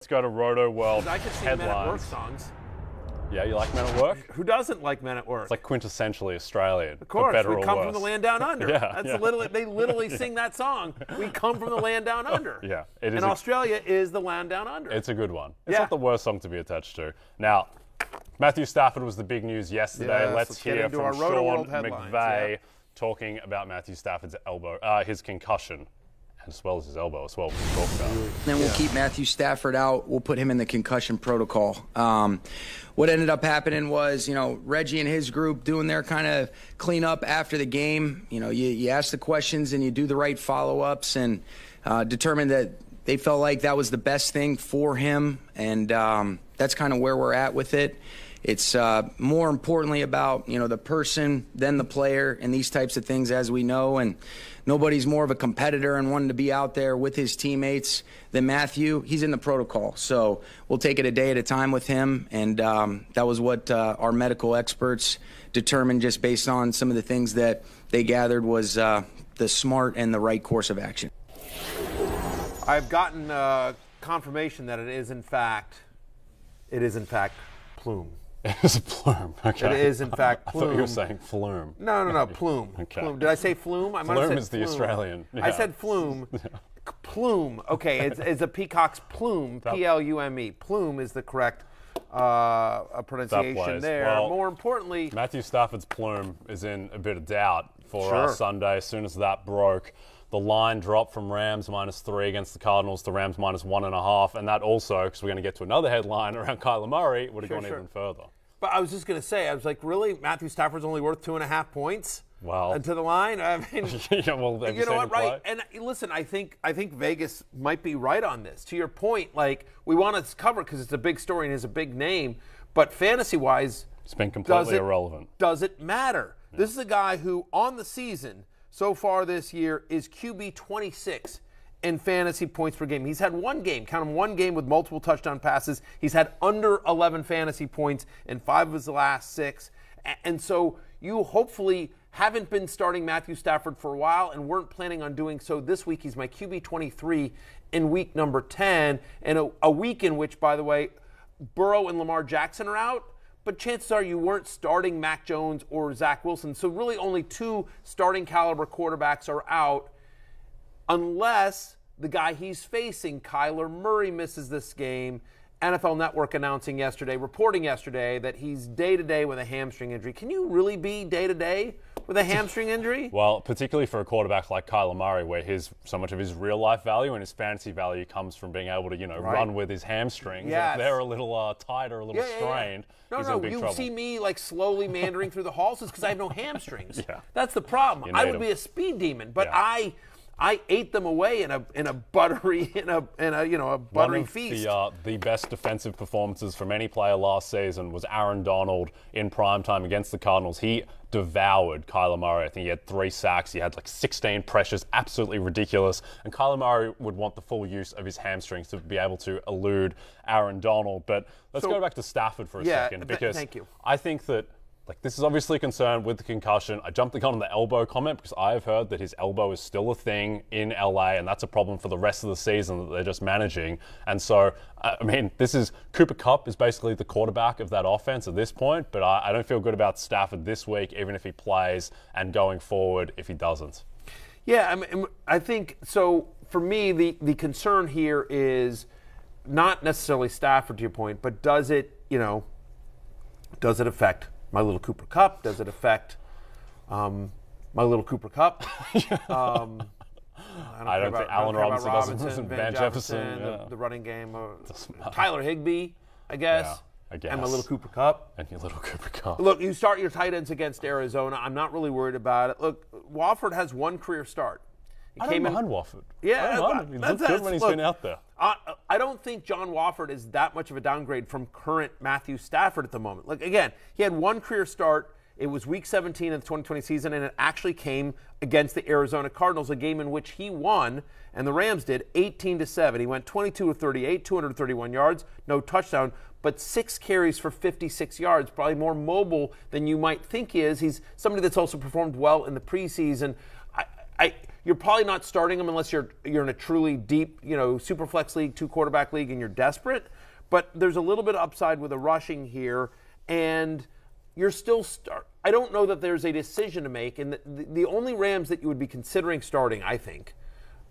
Let's go to Roto World I could sing Men at Work headlines. songs. Yeah, you like Men at Work? Who doesn't like Men at Work? It's like quintessentially Australian. of course, we come worse. from the land down under. Yeah, That's yeah. literally they literally sing that song. We come from the land down under. Yeah, it is and a- Australia is the land down under. It's a good one. It's Yeah. not the worst song to be attached to. Now, Matthew Stafford was the big news yesterday. Yes, let's, let's hear from Sean McVay yeah. talking about Matthew Stafford's elbow, uh, his concussion, as well as his elbow as well. We can talk about. Then we'll keep Matthew Stafford out. We'll put him in the concussion protocol. Um, what ended up happening was, you know, Reggie and his group doing their kind of cleanup after the game. You know, you, you ask the questions and you do the right follow ups and uh, determine that they felt like that was the best thing for him. And um, that's kind of where we're at with it. It's uh, more importantly about you know the person than the player and these types of things, as we know. And nobody's more of a competitor and wanting to be out there with his teammates than Matthew. He's in the protocol, so we'll take it a day at a time with him. And um, that was what uh, our medical experts determined, just based on some of the things that they gathered was uh, the smart and the right course of action. I've gotten uh, confirmation that it is in fact, it is in fact plume. It's a plume. Okay. It is in fact I plume. thought you were saying flume. No, no, no, plume. Okay. Plume. Did I say flume? I might have Flume is the flume. Australian, I said flume. Plume. Okay, it's, it's a peacock's plume. P L U M E. Plume is the correct uh, pronunciation there. Well, More importantly, Matthew Stafford's plume is in a bit of doubt for Sure. Sunday. As soon as that broke, the line dropped from Rams minus three against the Cardinals to Rams minus one and a half, and that also, because we're going to get to another headline around Kyler Murray, would have Sure, gone sure. even further. but I was just going to say, I was like, really? Matthew Stafford's only worth two and a half points? Well- And to the line? I mean, yeah, well, you know what, play? right? And listen, I think I think Vegas might be right on this. To your point, like we want to cover because it's a big story and is a big name, but fantasy wise, It's been does completely it, irrelevant. Does it matter? This is a guy who, on the season so far this year, is QB 26 in fantasy points per game. He's had one game, count him one game with multiple touchdown passes. He's had under 11 fantasy points in five of his last six. And so you hopefully haven't been starting Matthew Stafford for a while and weren't planning on doing so this week. He's my QB 23 in week number 10, and a, a week in which, by the way, Burrow and Lamar Jackson are out, but chances are you weren't starting Mac Jones or Zach Wilson. So really only two starting caliber quarterbacks are out unless the guy he's facing, Kyler Murray, misses this game. NFL Network announcing yesterday, reporting yesterday, that he's day to day with a hamstring injury. Can you really be day to day with a hamstring injury? Well, particularly for a quarterback like Kyler Murray, where his so much of his real life value and his fantasy value comes from being able to, you know, Right. run with his hamstrings. And If they're a little uh, tight or a little Yeah, yeah, yeah. strained, No, he's no, in big you trouble. see me like slowly meandering through the halls because I have no hamstrings. Yeah. That's the problem. I would be a speed demon, but Yeah. I I ate them away in a in a buttery in a in a you know a One buttery of feast. the, uh, the best defensive performances from any player last season was Aaron Donald in prime time against the Cardinals. He devoured Kyler Murray. I think he had three sacks. He had like 16 pressures, absolutely ridiculous. And Kyler Murray would want the full use of his hamstrings to be able to elude Aaron Donald. But let's So- go back to Stafford for a Yeah, second th- because thank you. I think that like this is obviously a concern with the concussion. I jumped the gun on the elbow comment because I have heard that his elbow is still a thing in LA, and that's a problem for the rest of the season that they're just managing. And so, I I mean, this is Cooper Kupp is basically the quarterback of that offense at this point. But I, I don't feel good about Stafford this week, even if he plays, and going forward if he doesn't. Yeah, I, mean, I think so. For me, the the concern here is not necessarily Stafford, to your point, but does it, you know, does it affect my little Cooper Kupp? Does it affect um, my little Cooper Kupp? um, I don't care think about- Allen care about Robinson doesn't. Van, Van Jefferson, the, yeah. the running game, uh. Tyler Higbee, I guess, I guess. and my little Cooper Kupp. and your little Cooper Kupp. Look, you start your tight ends against Arizona. I'm not really worried about it. Look, Wolford has one career start. He I don't mind Wolford. Yeah, I don't mind. He that's- good that's- when he's look, been out there. I, I don't think John Wolford is that much of a downgrade from current Matthew Stafford at the moment. Like again, he had one career start. It was Week 17 of the 2020 season, and it actually came against the Arizona Cardinals, a game in which he won, and the Rams did 18 to seven. He went 22 of 38, 231 yards, no touchdown, but six carries for 56 yards. Probably more mobile than you might think he is. He's somebody that's also performed well in the preseason. I, I you're probably not starting him unless you're you're in a truly deep, you know, super flex league, two quarterback league, and you're desperate. But there's a little bit of upside with a rushing here, and you're still start. I don't know that there's a decision to make, and the, the, the only Rams that you would be considering starting, I think,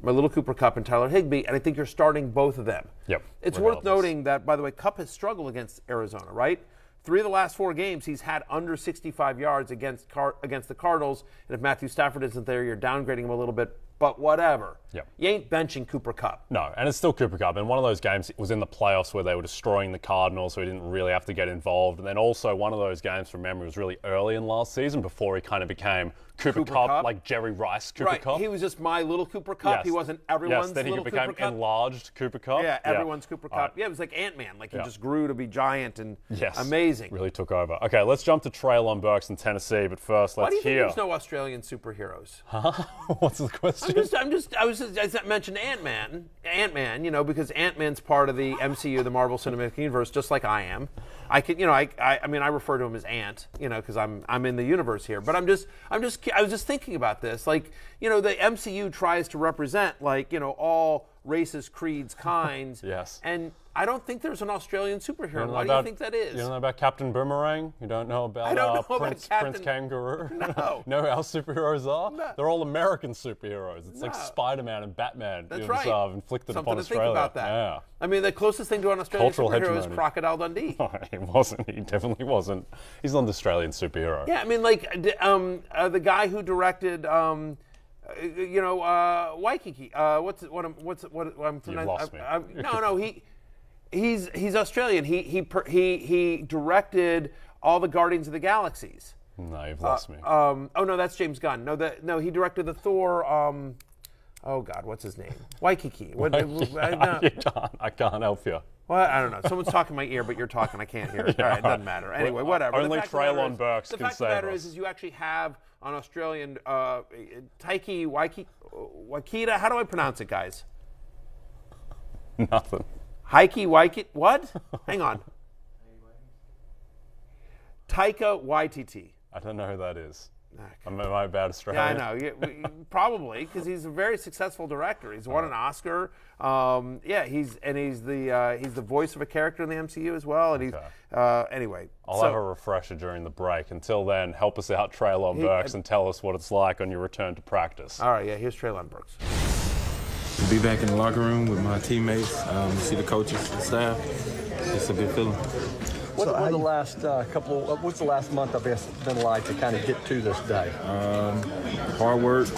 my little Cooper Kupp and Tyler Higbee, and I think you're starting both of them. Yep, It's worth noting that, by the way, Kupp has struggled against Arizona, right? Three of the last four games, he's had under 65 yards against Car- against the Cardinals, and if Matthew Stafford isn't there, you're downgrading him a little bit. But whatever. Yep. You ain't benching Cooper Kupp. No, and it's still Cooper Kupp. And one of those games was in the playoffs where they were destroying the Cardinals, so he didn't really have to get involved. And then also one of those games from memory was really early in last season before he kind of became Cooper, Cooper Cup, Kupp? like Jerry Rice Cooper right. Kupp. He was just my little Cooper Kupp. Yes. He wasn't everyone's Yes, then he little became Cooper Kupp. enlarged Cooper Kupp. Yeah, everyone's Cooper Kupp. right. Yeah, it was like Ant Man. Like he just grew to be giant and Yes. amazing. Really took over. Okay, let's jump to Treylon Burks in Tennessee, but first let's Why do you think hear. there's no Australian superheroes? Huh? What's the question? I'm just, I'm just, I was, just, I mentioned Ant Man, Ant Man, you know, because Ant Man's part of the MCU, the Marvel Cinematic Universe, just like I am. I can, you know, I, I, I mean, I refer to him as Ant, you know, because I'm, I'm in the universe here. But I'm just, I'm just, I was just thinking about this, like, you know, the MCU tries to represent, like, you know, all races, creeds, kinds. Yes. And I don't think there's an Australian superhero. Why do you think that is? You don't know about Captain Boomerang? You don't know about don't uh, know about Prince, Captain- Prince Kangaroo? No. know our superheroes are? No. They're all American superheroes. It's like Spider-Man and Batman. That's you right. uh, inflicted Something upon to Australia. think about that. Yeah. I mean, the closest thing to an Australian Cultural superhero is. Crocodile Dundee. he wasn't. He definitely wasn't. He's not an Australian superhero. Yeah, I mean, like um, uh, the guy who directed, um, you know, uh, Waikiki. Uh, what's what? I'm, what's what? I'm You've lost I, me. I, no, no, he he's he's Australian. He he per- he he directed all the Guardians of the Galaxies. No, you've lost me. Um, oh no, that's James Gunn. No, the, no, he directed the Thor. Um, oh God, what's his name? Waikiki. What, I, no. I, can't, I can't help you. Well, I don't know. Someone's talking in my ear, but you're talking. I can't hear it. All right, it doesn't matter. Anyway, whatever. only The fact of the matter Treylon is- Burks The fact of the matter is, is you actually have an Australian uh, Taiki Waiki, Wakita. How do I pronounce it, guys? Nothing. Heike Waikit. What? Hang on. Taika Waititi. I don't know who that is. Am I a bad Yeah, Australian? I know. Yeah, we- probably because he's a very successful director. He's won an Oscar. Um, yeah, he's and he's the uh, he's the voice of a character in the MCU as well. And he's Okay. uh, anyway. I'll so- have a refresher during the break. Until then, help us out, Treylon Burks, and tell us what it's like on your return to practice. All right, yeah. Here's Treylon Burks. To be back in the locker room with my teammates, um, see the coaches, the staff, it's a good feeling. What So were the last uh, couple? Uh, what's the last month I've been like to kind of get to this day? Hard work,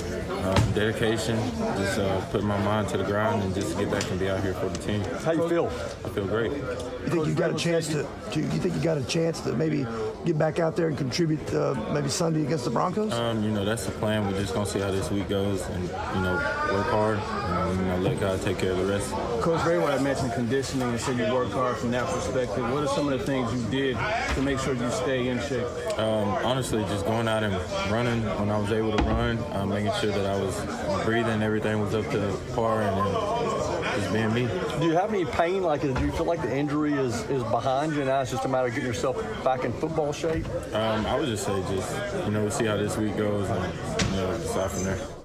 uh, dedication, just uh, putting my mind to the ground and just get back and be out here for the team. How you feel? I feel great. You think you got a chance to, to? You think you got a chance to maybe get back out there and contribute uh, maybe Sunday against the Broncos? Um, you know, that's the plan. We're just going to see how this week goes and, you know, work hard and, you know, let God take care of the rest. Coach Rayward had mentioned conditioning and said you work hard from that perspective. What are some of the things you did to make sure you stay in shape? Um, honestly, just going out and running when I was able to run, uh, making sure that I was breathing, everything was up to par, and then just being me. Do you have any pain? Like, do you feel like the injury is, is behind you now? It's just a matter of getting yourself back in football shape. Um, I would just say, just you know, we'll see how this week goes, and you know, decide from there.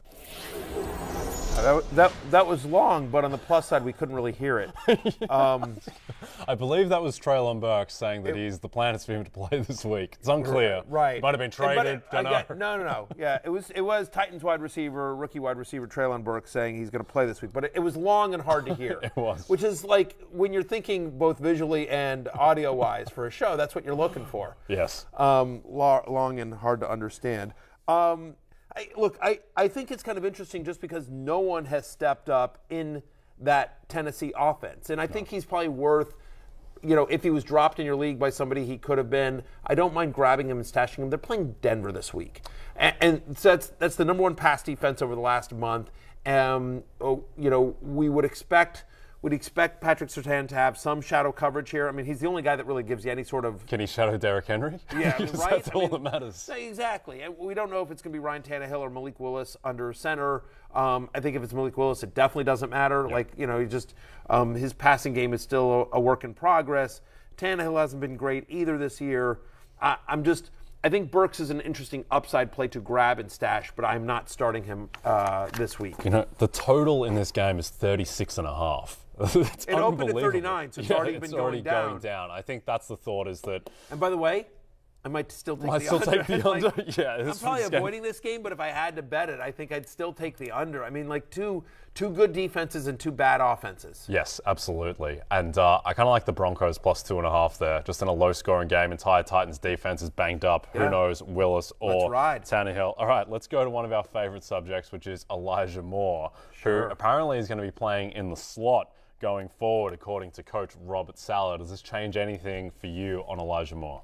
That, that, that was long, but on the plus side, we couldn't really hear it. Um, I believe that was Treylon Burke saying that he's the plan is for him to play this week. It's unclear. right. Might have been traded. it- don't know. no, no, no. Yeah, it was it was Titans wide receiver, rookie wide receiver Treylon Burke saying he's going to play this week, but it, it was long and hard to hear. It was. Which is like when you're thinking both visually and audio wise for a show, that's what you're looking for. Yes. um, lo- long and hard to understand. Um, I, look, I, I think it's kind of interesting just because no one has stepped up in that Tennessee offense. And I think he's probably worth, you know, if he was dropped in your league by somebody, he could have been. I don't mind grabbing him and stashing him. They're playing Denver this week. And, and so that's, that's the number one pass defense over the last month. Um, oh, you know, we would expect. We'd expect Patrick Surtain to have some shadow coverage here. I mean, he's the only guy that really gives you any sort of Can he shadow Derrick Henry? yeah, right. That's I all mean, that matters. Exactly. And we don't know if it's going to be Ryan Tannehill or Malik Willis under center. Um, I think if it's Malik Willis, it definitely doesn't matter. Like you know, he just um, his passing game is still a, a work in progress. Tannehill hasn't been great either this year. I, I'm just. I think Burks is an interesting upside play to grab and stash, but I'm not starting him uh, this week. You know, the total in this game is 36 and a half. It opened at 39, so it's Yeah, already it's been going already down. going down. I think that's the thought is that And by the way, I might still take Might the still under. take the Like. Yeah, I'm probably game- avoiding this game, but if I had to bet it, I think I'd still take the under. I mean, like two two good defenses and two bad offenses. Yes, absolutely. And uh, I kind of like the Broncos plus two and a half there, just in a low scoring game. Entire Titans defense is banged up. Yeah. Who knows, Willis or ride. Tannehill. All right, let's go to one of our favorite subjects, which is Elijah Moore, who apparently is going to be playing in the slot going forward, according to Coach Robert Saleh. Does this change anything for you on Elijah Moore?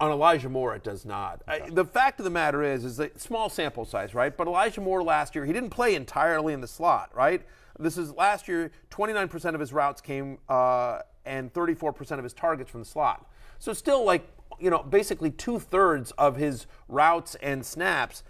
On Elijah Moore, it does not. I, the fact of the matter is, is that small sample size, right? But Elijah Moore last year, he didn't play entirely in the slot, right? This is last year, 29% of his routes came uh, and 34% of his targets from the slot. So still, like you know, basically two thirds of his routes and snaps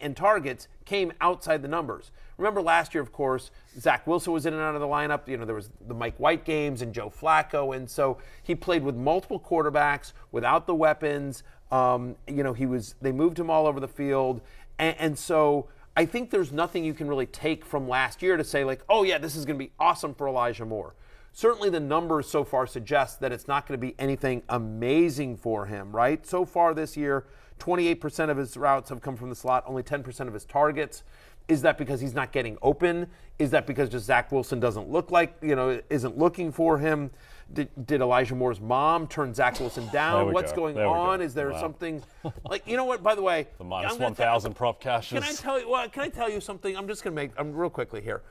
and targets came outside the numbers. Remember last year, of course, Zach Wilson was in and out of the lineup. You know, there was the Mike White games and Joe Flacco, and so he played with multiple quarterbacks without the weapons. Um, you know, he was they moved him all over the field, and, and so I think there's nothing you can really take from last year to say like, oh yeah, this is going to be awesome for Elijah Moore. Certainly, the numbers so far suggest that it's not going to be anything amazing for him, right? So far this year, 28% of his routes have come from the slot, only 10% of his targets. Is that because he's not getting open? Is that because just Zach Wilson doesn't look like, you know, isn't looking for him? Did, did Elijah Moore's mom turn Zach Wilson down? What's go. going There on? go. Is there Wow. something like you know what? By the way, The minus tell- 1,000 prop cashes. Can I tell you? Well, can I tell you something? I'm just going to make. I'm real quickly here.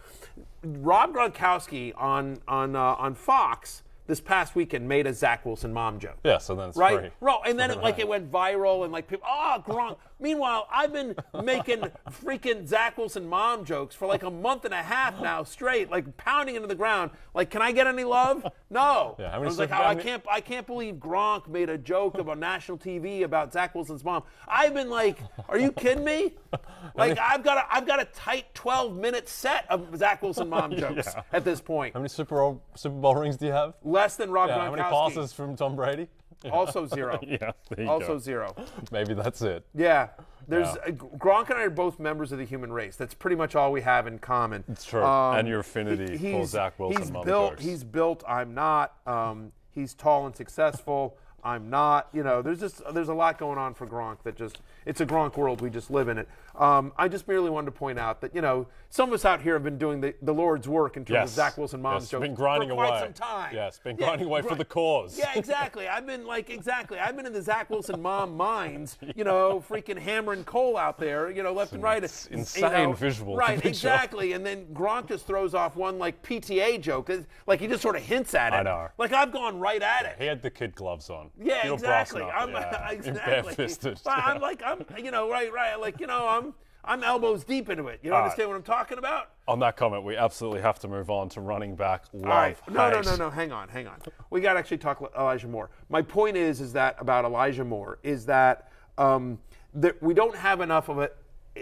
Rob Gronkowski on on uh, on Fox this past weekend made a Zach Wilson mom joke. Yeah, so then it's right, free. Ro- and then it, like it went viral, and like people, oh Gronk. Meanwhile, I've been making freaking Zach Wilson mom jokes for like a month and a half now straight, like pounding into the ground. Like, can I get any love? No. Yeah, I was like, oh, how I can't, I can't believe Gronk made a joke about national TV about Zach Wilson's mom. I've been like, are you kidding me? Like, I've got a, I've got a tight 12 minute set of Zach Wilson mom jokes Yeah. at this point. How many Super Bowl, Super Bowl rings do you have? Less than Rob Yeah, Gronkowski. how many passes from Tom Brady? Also zero. Yeah, Also go. zero. Maybe that's it. Yeah. There's Yeah. uh, Gronk and I are both members of the human race. That's pretty much all we have in common. It's true. And your affinity for he's- Zach Wilson He's built. jokes. He's built. I'm not. Um, he's tall and successful. I'm not. You know, there's just there's a lot going on for Gronk that just it's a Gronk world. We just live in it. Um, I just merely wanted to point out that you know some of us out here have been doing the, the Lord's work in terms Yes. of Zach Wilson mom's Yes, jokes been grinding for quite away. some time. Yes, been Yeah, grinding away for the cause. Yeah, exactly. I've been like exactly. I've been in the Zach Wilson mom minds. You know, freaking hammering coal out there. You know, left and right. you insane know, visual Right, exactly. And then Gronk just throws off one like PTA joke. Like he just sort of hints at it. I know. Like I've gone right at it. He had the kid gloves on. Yeah, You're exactly. I'm yeah. exactly. Barefisted. But I'm like I'm you know right right like you know I'm I'm elbows deep into it. You All right. understand what I'm talking about? On that comment, we absolutely have to move on to running back love. All right. No, no, no, no. Hang on, hang on. We got to actually talk about Elijah Moore. My point is, is that about Elijah Moore is that um, that we don't have enough of it.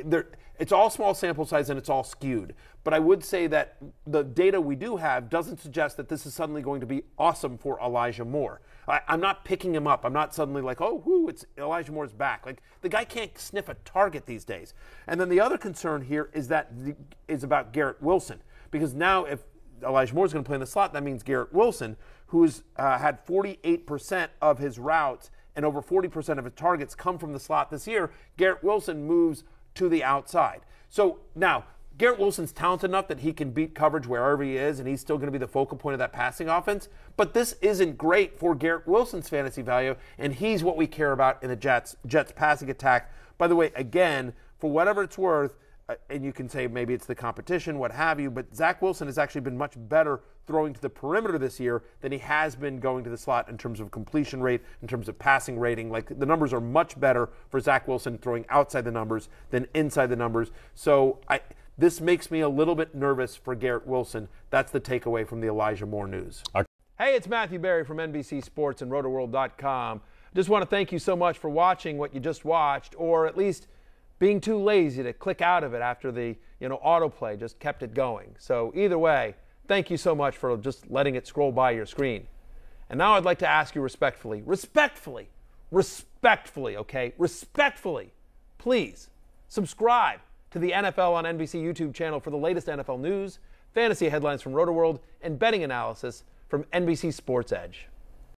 There, it's all small sample size and it's all skewed. But I would say that the data we do have doesn't suggest that this is suddenly going to be awesome for Elijah Moore. I, I'm not picking him up. I'm not suddenly like, oh, whoo, it's Elijah Moore's back. Like the guy can't sniff a target these days. And then the other concern here is that the, is about Garrett Wilson because now if Elijah Moore's going to play in the slot. That means Garrett Wilson, who's uh, had 48% of his routes and over 40% of his targets come from the slot this year. Garrett Wilson moves to the outside. So now, Garrett Wilson's talented enough that he can beat coverage wherever he is, and he's still going to be the focal point of that passing offense. But this isn't great for Garrett Wilson's fantasy value, and he's what we care about in the Jets Jets passing attack. By the way, again, for whatever it's worth, Uh, and you can say maybe it's the competition, what have you, but Zach Wilson has actually been much better throwing to the perimeter this year than he has been going to the slot in terms of completion rate, in terms of passing rating. Like the numbers are much better for Zach Wilson throwing outside the numbers than inside the numbers. So I. This makes me a little bit nervous for Garrett Wilson. That's the takeaway from the Elijah Moore news. Hey, it's Matthew Berry from NBC Sports and RotoWorld.com. Just want to thank you so much for watching what you just watched, or at least being too lazy to click out of it after the you know autoplay just kept it going. So either way, thank you so much for just letting it scroll by your screen. And now I'd like to ask you respectfully, respectfully, respectfully, okay, respectfully, please subscribe to the NFL on NBC YouTube channel for the latest NFL news, fantasy headlines from RotoWorld, and betting analysis from NBC Sports Edge.